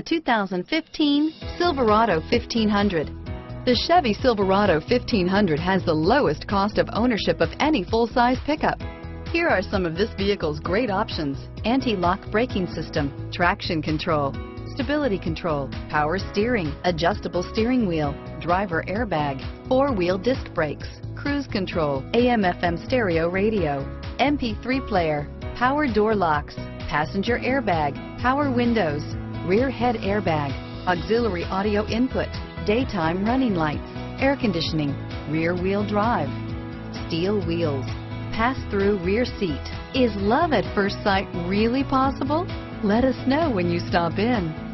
The 2015 Silverado 1500. The Chevy Silverado 1500 has the lowest cost of ownership of any full-size pickup. Here are some of this vehicle's great options. Anti-lock braking system, traction control, stability control, power steering, adjustable steering wheel, driver airbag, four-wheel disc brakes, cruise control, AM FM stereo radio, MP3 player, power door locks, passenger airbag, power windows, rear head airbag, auxiliary audio input, daytime running lights, air conditioning, rear wheel drive, steel wheels, pass-through rear seat. Is love at first sight really possible? Let us know when you stop in.